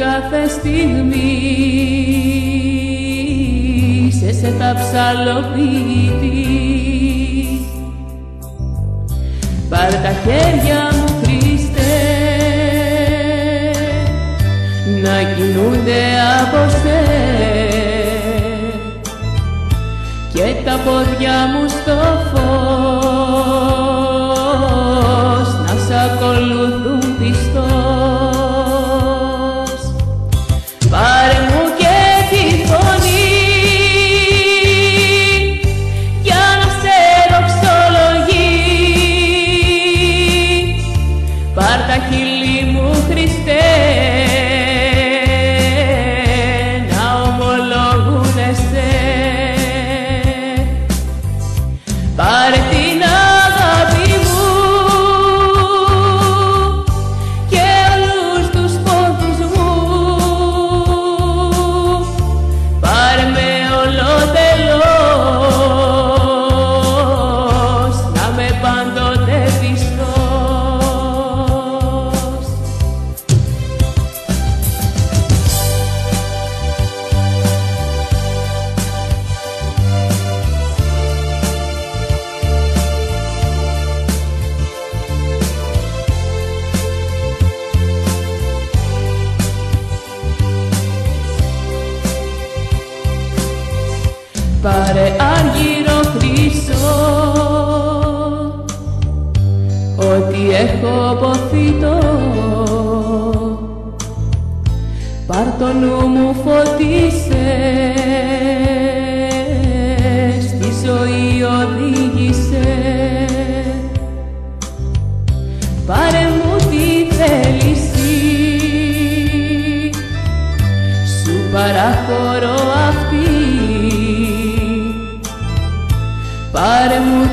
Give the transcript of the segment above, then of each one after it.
κάθε στιγμή. Σε σε τα ψαλοποιητή Πάρ' τα χέρια μου Χριστέ. Να κινούνται από σε και τα πόδια μου στο φως Πάρε άργυρο χρυσό. Ό,τι έχω ποθήτω Πάρ' το νου μου φωτίσε Στη ζωή οδήγησε Πάρε μου τη θέληση Σου παραχωρώ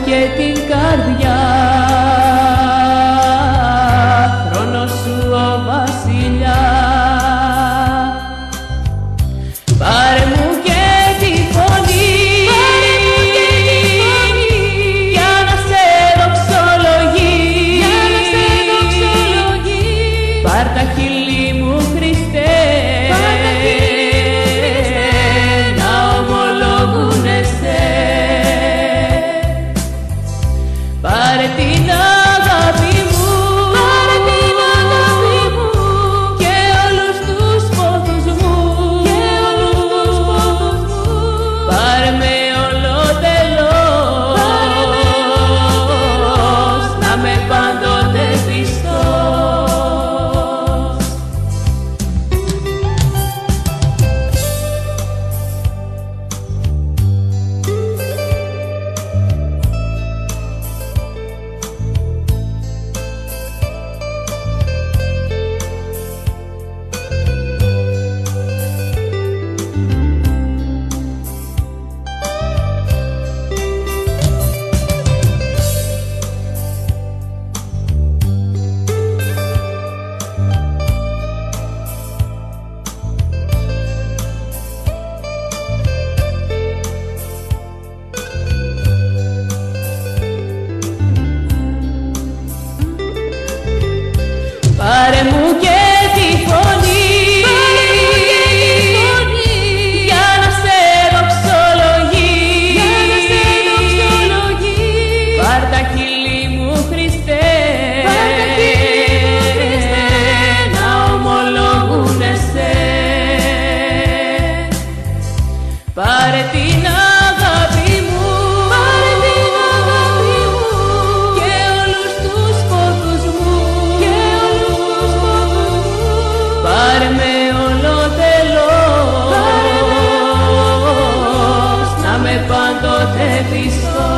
και την καρδιά Πάρε την αγάπη least.